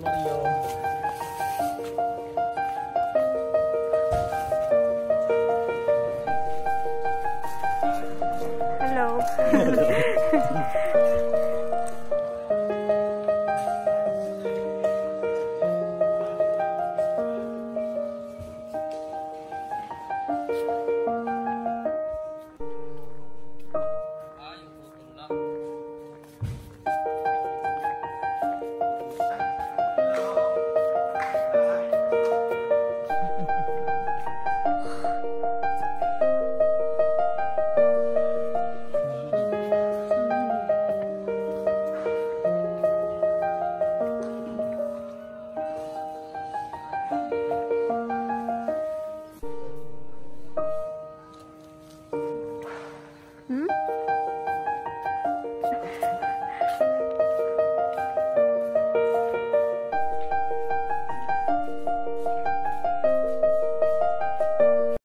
Mario, Hello. you.